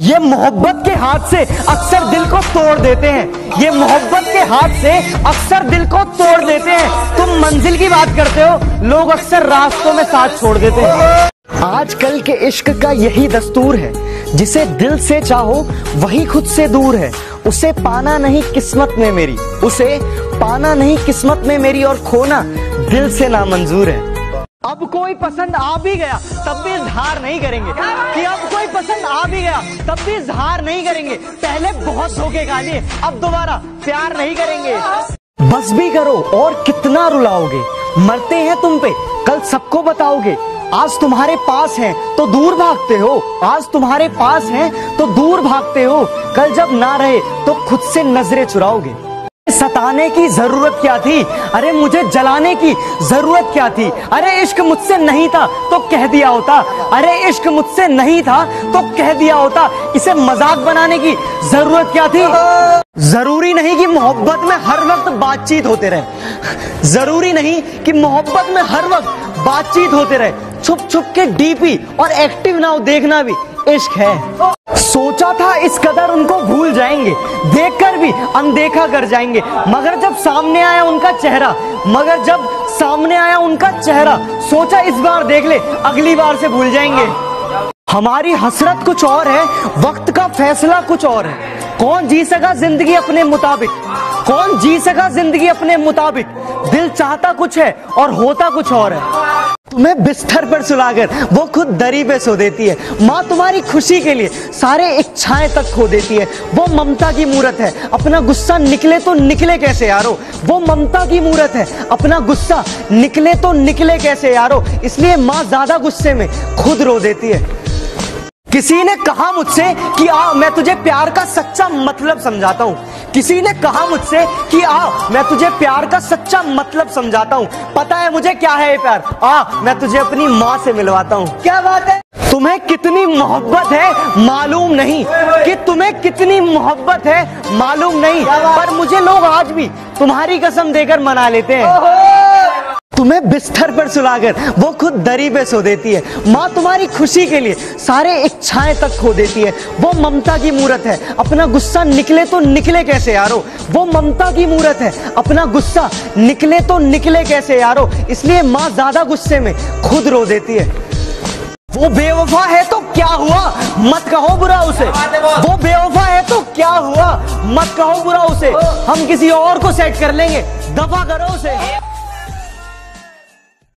ये मोहब्बत के हाथ से अक्सर दिल को तोड़ देते हैं। ये मोहब्बत के हाथ से अक्सर दिल को तोड़ देते हैं। तुम मंजिल की बात करते हो, लोग अक्सर रास्तों में साथ छोड़ देते हैं। आजकल के इश्क का यही दस्तूर है। जिसे दिल से चाहो, वही खुद से दूर है। उसे पाना नहीं किस्मत में मेरी, उसे पाना नहीं किस्मत में मेरी और खोना दिल से नामंजूर है। अब कोई पसंद आ भी गया, तब भी इजहार नहीं करेंगे। कि अब कोई पसंद आ भी गया, तब भी इजहार नहीं करेंगे। पहले बहुत धोखे खा लिए, अब दोबारा प्यार नहीं करेंगे। बस भी करो और कितना रुलाओगे। मरते हैं तुम पे, कल सबको बताओगे, आज तुम्हारे पास है तो दूर भागते हो। आज तुम्हारे पास है तो दूर भागते हो। कल जब ना रहे तो खुद से नज़रें चुराओगे। सताने की ज़रूरत क्या थी? अरे मुझे जलाने की ज़रूरत क्या थी? अरे इश्क मुझसे नहीं था तो कह दिया होता। अरे इश्क मुझसे नहीं था तो कह दिया होता। इसे मज़ाक बनाने की ज़रूरत क्या थी? ज़रूरी नहीं कि मोहब्बत में हर वक्त बातचीत होते रहे। ज़रूरी नहीं कि मोहब्बत में हर वक्त बातचीत होते रहे। छुप छुप के डीपी और एक्टिव नाउ देखना भी। इश्क है। सोचा था इस कदर उनको भूल जाएँगे। देखकर भी अनदेखा कर जाएँगे। मगर जब सामने आया उनका चेहरा, मगर जब सामने आया उनका चेहरा, सोचा इस बार देख ले, अगली बार से भूल जाएँगे। हमारी हसरत कुछ और है, वक्त का फैसला कुछ और है। कौन जी सका ज़िंदगी अपने मुताबिक? कौन जी सका ज़िंदगी अपने मुताबिक? दिल चाहता कुछ है और होता कुछ और है। तुम्हें बिस्तर पर सुलाकर वो खुद दरी पे सो देती है। माँ तुम्हारी खुशी के लिए सारे इच्छाएँ तक खो देती है। वो ममता की मूरत है, अपना गुस्सा निकले तो निकले कैसे यारो? वो ममता की मूरत है, अपना गुस्सा निकले तो निकले कैसे यारो? इसलिए माँ ज़्यादा गुस्से में खुद रो देती है। किसी ने कहा मुझसे कि आ, मैं तुझे प्यार का सच्चा मतलब समझाता हूँ। किसी ने कहा मुझसे कि आ, मैं तुझे प्यार का सच्चा मतलब समझाता हूँ। पता है मुझे क्या है ये प्यार? आ, मैं तुझे अपनी माँ से मिलवाता हूँ। क्या बात है? तुम्हें कितनी मोहब्बत है? मालूम नहीं। कि तुम्हें कितनी मोहब्बत है? मालूम नहीं। पर मुझे लोग आज भी तुम्हारी कसम देकर मना लेते हैं। तुम्हें बिस्तर पर सुलाकर वो खुद दरी पे सो देती है। माँ तुम्हारी खुशी के लिए सारे इच्छाएँ तक खो देती है। वो ममता की मूरत है। अपना गुस्सा निकले तो निकले कैसे यारो? वो ममता की मूरत है। अपना गुस्सा निकले तो निकले कैसे यारो? इसलिए माँ ज़्यादा गुस्से में खुद रो देती है। वो बेवफा है तो क्या हुआ? मत कहो बुरा उसे। वो बेवफा है तो क्या हुआ? मत कहो बुरा उसे। हम किसी और को सेट कर लेंगे। दफ़ा करो उसे।